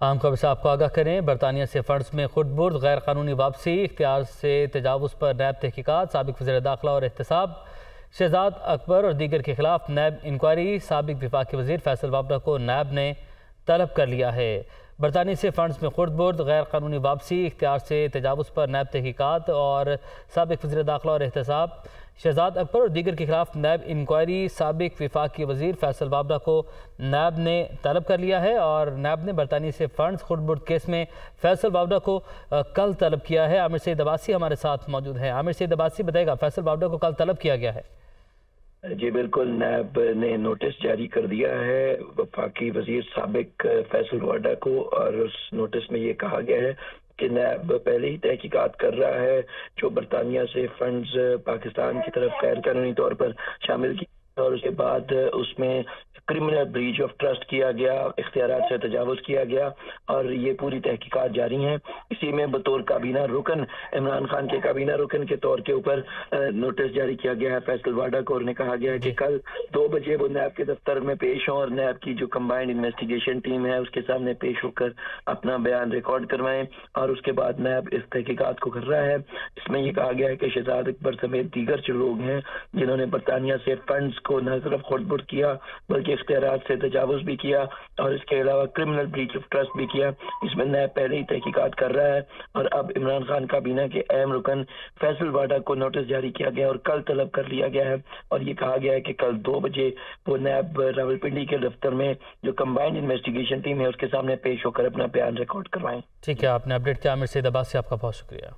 आम खबर से आपको आगाह करें। बरतानिया से फंड्स में खुद बुर्द गैर कानूनी वापसी, इख्तियार से तजावज़ पर नैब तहकीक़ात, सबक वजी दाखिला और एहतसाब। शहजाद अकबर और दीगर के खिलाफ नैब इंक्वायरी, सबक विफाक वज़ीर फैसल वाबरा को नैब ने तलब कर लिया है। बरतानी से फंड्स में खुर्द बुर्द गैर कानूनी वापसी, इख्तियार से तजावज़ पर नैब तहकीक़ात और सबक वजी दाखिला और एहतसाब। शहजाद अकबर और दीगर के खिलाफ नैब इंक्वायरी, सबक विफाक वज़ीर फैसल बाबरा को नैब ने तलब कर लिया है और नैब ने बरतानी से फंड्स खुदबुर्द केस में फैसल बाबरा को कल तलब किया है। आमिर सईद अब्बासी हमारे साथ मौजूद हैं। आमिर सईद अब्बासी बताएगा फैसल बाबरा को कल तलब किया गया है। जी, बिल्कुल, नैब ने नोटिस जारी कर दिया है। वफाकी वज़ीर सबक फैसल वाडा को और उस नोटिस में ये कहा गया है कि नैब पहले ही तहकीकत कर रहा है, जो बरतानिया से फंड्स पाकिस्तान की तरफ़ गैर कानूनी तौर पर शामिल की और उसके बाद उसमें क्रिमिनल ब्रीच ऑफ़ ट्रस्ट किया गया इख्तियार से तजावज़ किया गया और ये पूरी तहकीकत जारी हैं। इसी में बतौर काबीना रुकन इमरान खान के काबीना रुकन के तौर के ऊपर नोटिस जारी किया गया है फैसल वाडा को और ने कहा गया है कि कल दो बजे वो नैब के दफ्तर में पेश हों और नैब की जो कम्बाइंड इन्वेस्टिगेशन टीम है उसके सामने पेश होकर अपना बयान रिकॉर्ड करवाएँ और उसके बाद नैब इस तहकीकत को कर रहा है। इसमें यह कहा गया है कि शहजाद अकबर समेत दीगर जो लोग हैं जिन्होंने बरतानिया से फंड्स को न सिर्फ़ खुदबुद किया बल्कि इख्तियार से तजावज़ भी किया और इसके अलावा क्रिमिनल ब्रीच ऑफ़ ट्रस्ट भी किया। इसमें नैब पहले ही तहकीकत कर रहा है और अब इमरान खान काबीना के अहम रुकन फैसल वाडा को नोटिस जारी किया गया और कल तलब कर लिया गया है। और ये कहा गया है कि कल दो बजे वो नैब रावलपिंडी के दफ्तर में जो कम्बाइंड इन्वेस्टिगेशन टीम है, उसके सामने पेश होकर अपना बयान रिकॉर्ड करवाएँ। ठीक है, आपने अपडेट किया। आमिर सैद अब्बास से आपका बहुत शुक्रिया।